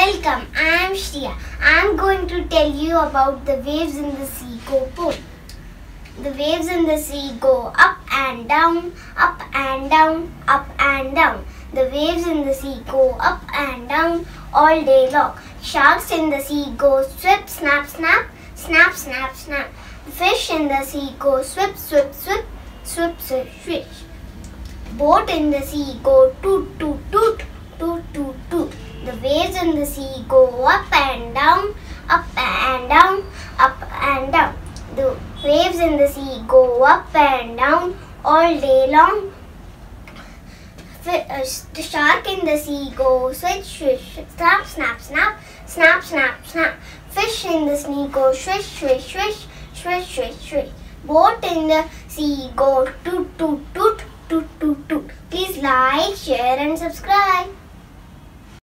Welcome, I am Shriya. I am going to tell you about the waves in the sea go boom. The waves in the sea go up and down, up and down, up and down. The waves in the sea go up and down all day long. Sharks in the sea go swip, snap, snap, snap, snap, snap. Fish in the sea go swip, swip, swip, swip, swip, swish. Boat in the sea go toot, toot, toot, waves in the sea go up and down, up and down, up and down. The waves in the sea go up and down all day long. Uh, The shark in the sea goes swish, swish, snap, snap, snap, snap, snap, snap. Fish in the sea go swish, swish, swish, swish, swish, swish. Boat in the sea go toot, toot, toot, toot, toot, toot. Please like, share, and subscribe.